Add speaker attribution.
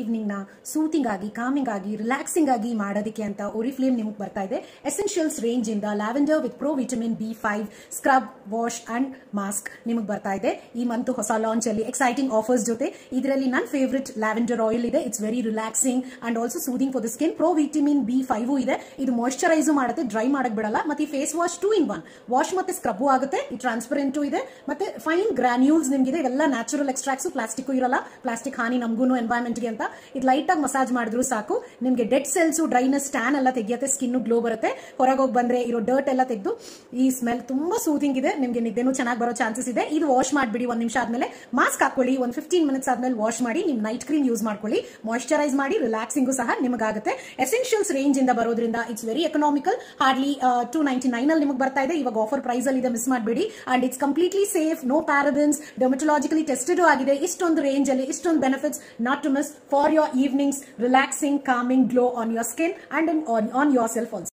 Speaker 1: ಈವ್ನಿಂಗ್ನ soothing ಆಗಿ calming ಆಗಿ relaxing ಆಗಿ ಮಾಡೋದಕ್ಕೆ ಅಂತ ಒರಿಫ್ಲೇಮ್ ನಿಮಗೆ ಬರ್ತಾ ಇದೆ. ಎಸೆನ್ಷಿಯಲ್ಸ್ ರೇಂಜ್ ಇಂದ lavender with pro vitamin B five scrub wash and mask ನಿಮಗೆ ಬರ್ತಾ ಇದೆ. ಈ ಮಂತ್ ಹೊಸ ಲಾಂಚ್ ಅಲ್ಲಿ ಎಕ್ಸೈಟಿಂಗ್ ಆಫರ್ಸ್ ಜೊತೆ ಇದರಲ್ಲಿ ನನ್ನ ಫೇವ್ರೆಟ್ ಲ್ಯಾವೆಂಡರ್ ಆಯಿಲ್ ಇದೆ. It's very relaxing and also soothing for the skin pro vitamin B five ಇದೆ. ಇದು ಮಾಯಶ್ಚರೈಸ್ ಮಾಡುತ್ತೆ. ಡ್ರೈ ಮಾಡಕ್ ಬಿಡಲ್ಲ. ಮತ್ತೆ face wash two in one wash ಮತ್ತೆ ಸ್ಕ್ರಬ್ ಆಗುತ್ತೆ. ಈ ಟ್ರಾನ್ಸ್ಪರೆಂಟ್ ಇದೆ. ಮತ್ತೆ ಫೈನ್ ಗ್ರಾನ್ಯೂಲ್ಸ್ ಇದೆ ಎಲ್ಲ ನ್ಯಾಚುರಲ್ ಎಕ್ಸ್ಟ್ರಾಕ್ಟ್ಸ್ ಪ್ಲಾಸ್ಟಿಕ್ ಇರಲ್ಲ. ಪ್ಲಾಸ್ಟಿಕ್ ಹಾನಿ ನಮಗೂ ಎನ್ವೈರನ್ಮೆಂಟ್ಗೆ ಅಂತ. ಇದು ಲೈಟ್ ಆಗಿ ಮಸಾಜ್ ಮಾಡಿದ್ರು ಸಾಕು. ನಿಮ್ಗೆ ಡೆಡ್ ಸೆಲ್ಸ್ ಡ್ರೈನೆಸ್ ಟ್ಯಾನ್ ಎಲ್ಲ ತೆಗಿಯುತ್ತೆ ಸ್ಕಿನ್ ಗ್ಲೋ ಬರುತ್ತೆ. ಹೊರಗೆ ಹೋಗಿ ಬಂದ್ರೆ ಇರೋ ಡರ್ಟ್ ಎಲ್ಲ ತೆಗೆದು ಈ ಸ್ಮೆಲ್ ತುಂಬಾ ಸೂತಿಂಗ್ ಇದೆ. ನಿಮಗೆ ನಿದ್ದೆನೂ ಚೆನ್ನಾಗಿ ಬರೋ ಚಾನ್ಸಸ್ ಇದೆ. ಇದು ವಾಶ್ ಮಾಡಿಬಿಡಿ ಒಂದ್ ನಿಮಿಷ ಆದ್ಮೇಲೆ. ಮಾಸ್ಕ್ ಹಾಕೊಳ್ಳಿ. ಒಂದ್ ಫಿಫ್ಟೀನ್ ಮಿನಿಟ್ಸ್ ಆದ್ಮೇಲೆ ವಾಶ್ ಮಾಡಿ, ನಿಮ್ ನೈಟ್ ಕ್ರೀಮ್ ಯೂಸ್ ಮಾಡ್ಕೊಳ್ಳಿ. ಮಾಯಶ್ಚರೈಸ್ ಮಾಡಿ ರಿಲ್ಯಾಕ್ಸಿಂಗು ಸಹ ನಿಮಗಾಗುತ್ತೆ. ಎಸೆನ್ಷಿಯಲ್ಸ್ ರೇಂಜ್ ಇಂದ ಬರೋದ್ರಿಂದ it's very economical hardly two ninety nine ಅಲ್ಲಿ ನಿಮಗೆ ಬರ್ತಾ ಇದೆ. ಇವಾಗ ಆಫರ್ ಪ್ರೈಸ್ ಅಲ್ಲಿ ಇದೆ ಮಿಸ್ ಮಾಡಬೇಡಿ. And it's completely safe no parabens dermatologically tested ಆಗಿದೆ. ಇಷ್ಟೊಂದು ರೇಂಜ್ ಅಲ್ಲಿ, ಇಷ್ಟೊಂದು benefits not to miss for your evening's relaxing, calming glow on your skin and in, on, on yourself also.